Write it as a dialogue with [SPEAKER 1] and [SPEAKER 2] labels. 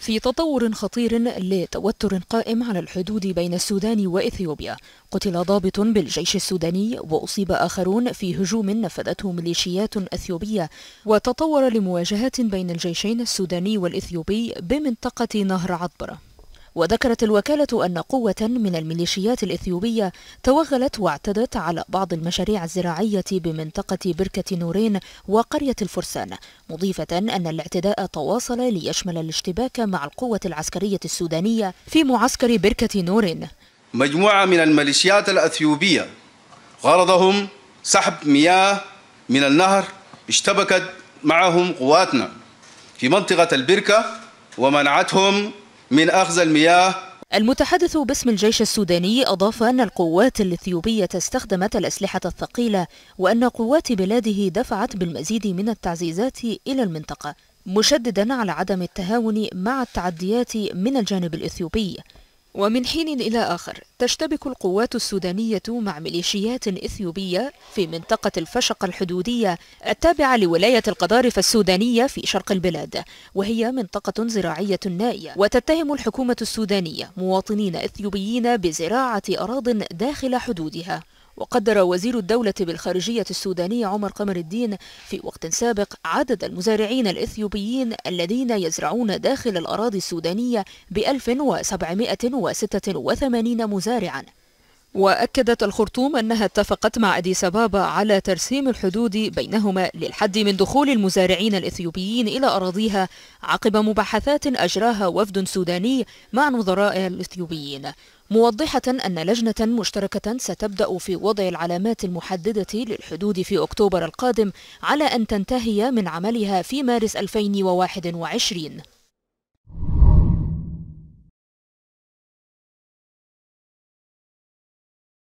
[SPEAKER 1] في تطور خطير لتوتر قائم على الحدود بين السودان وإثيوبيا. قتل ضابط بالجيش السوداني وأصيب آخرون في هجوم نفذته ميليشيات أثيوبية. وتطور لمواجهات بين الجيشين السوداني والإثيوبي بمنطقة نهر عطبرة. وذكرت الوكالة أن قوة من الميليشيات الإثيوبية توغلت واعتدت على بعض المشاريع الزراعية بمنطقة بركة نورين وقرية الفرسان مضيفة أن الاعتداء تواصل ليشمل الاشتباك مع القوة العسكرية السودانية في معسكر بركة نورين.
[SPEAKER 2] مجموعة من الميليشيات الأثيوبية غرضهم سحب مياه من النهر اشتبكت معهم قواتنا في منطقة البركة ومنعتهم من أخذ المياه.
[SPEAKER 1] المتحدث باسم الجيش السوداني أضاف أن القوات الإثيوبية استخدمت الأسلحة الثقيلة وأن قوات بلاده دفعت بالمزيد من التعزيزات إلى المنطقة مشددا على عدم التهاون مع التعديات من الجانب الإثيوبي. ومن حين إلى آخر تشتبك القوات السودانية مع ميليشيات إثيوبية في منطقة الفشق الحدودية التابعة لولاية القضارف السودانية في شرق البلاد وهي منطقة زراعية نائية. وتتهم الحكومة السودانية مواطنين إثيوبيين بزراعة أراض داخل حدودها. وقدر وزير الدولة بالخارجية السوداني عمر قمر الدين في وقت سابق عدد المزارعين الإثيوبيين الذين يزرعون داخل الأراضي السودانية ب 1786 مزارعا. وأكدت الخرطوم أنها اتفقت مع أديس أبابا على ترسيم الحدود بينهما للحد من دخول المزارعين الإثيوبيين إلى أراضيها عقب مباحثات أجراها وفد سوداني مع نظراء الإثيوبيين. موضحة أن لجنة مشتركة ستبدأ في وضع العلامات المحددة للحدود في أكتوبر القادم على أن تنتهي من عملها في مارس 2021